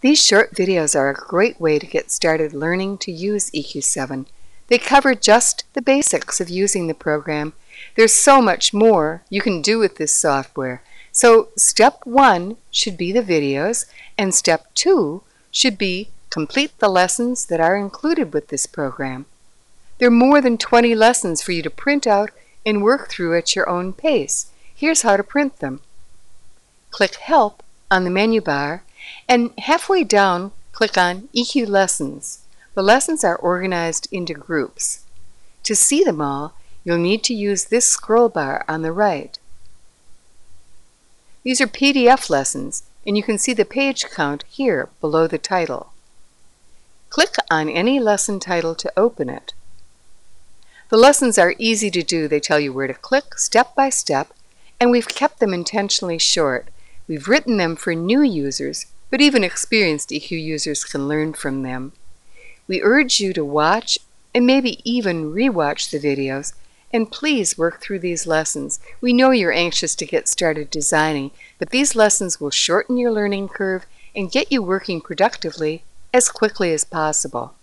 These short videos are a great way to get started learning to use EQ7. They cover just the basics of using the program. There's so much more you can do with this software. So step one should be the videos, and step two should be complete the lessons that are included with this program. There are more than 20 lessons for you to print out and work through at your own pace. Here's how to print them. Click Help on the menu bar and halfway down click on EQ Lessons. The lessons are organized into groups. To see them all, you'll need to use this scroll bar on the right. These are PDF lessons, and you can see the page count here below the title. Click on any lesson title to open it. The lessons are easy to do. They tell you where to click step by step, and we've kept them intentionally short. We've written them for new users, but even experienced EQ users can learn from them. We urge you to watch and maybe even rewatch the videos, and please work through these lessons. We know you're anxious to get started designing, but these lessons will shorten your learning curve and get you working productively as quickly as possible.